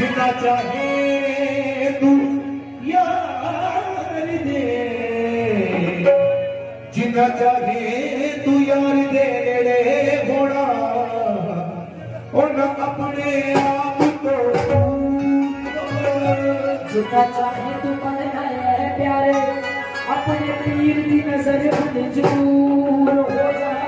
چاہے تو یار دے۔ جنا چاہے تو یار دے نیڑے ہونا انہاں اپنے آپ تو جتا چاہے تو بننا ہے پیارے، اپنے پیر کی نظر میں جور ہو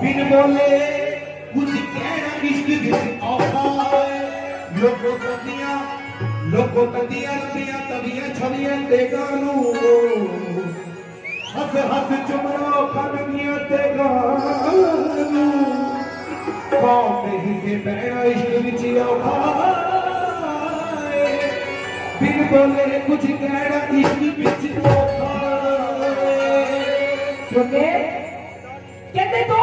بن بولے کچھ کہنا عشق وچ اوکھا ہے۔ لوگوں کدیاں لوگوں کدیاں لبیاں تبیاں چھویاں تے گانوں ہس ہس چمڑو کھڑیاں تے گانوں۔ قوم نہیں سے بہنا عشق وچ اوکھا ہے۔ بن بولے کچھ کہنا عشق وچ اوکھا ہے۔ کیونکہ کہتے دو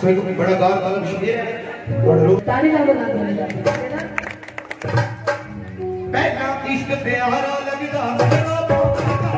کوئی کوئی بڑا گار کا مشکل ہے۔ اور لوگ۔ تانے لاگو نہ دینے پہلا عشق پیارا لگدا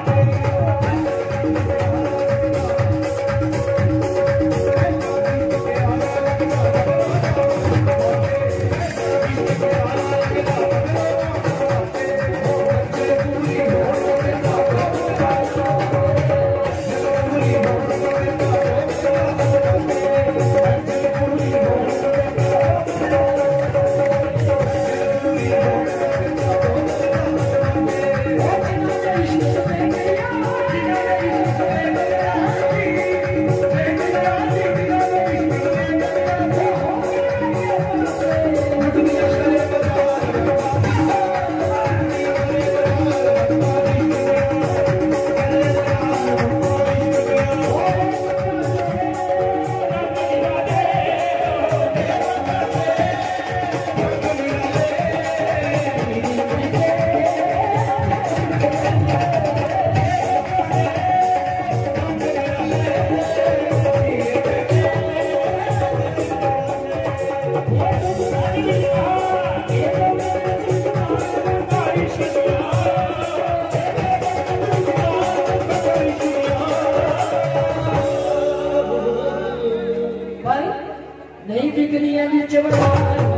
and you give it.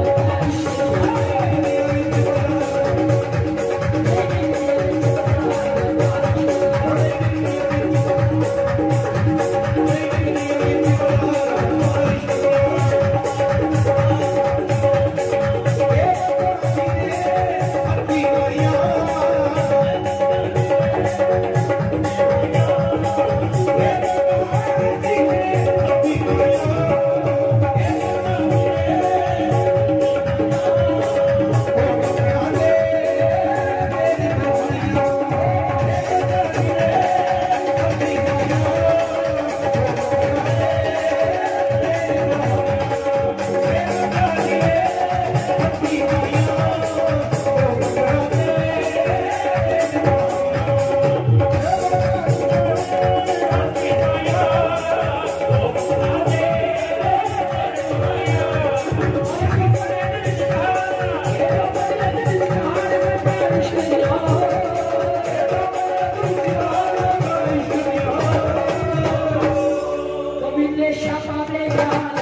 alegrar.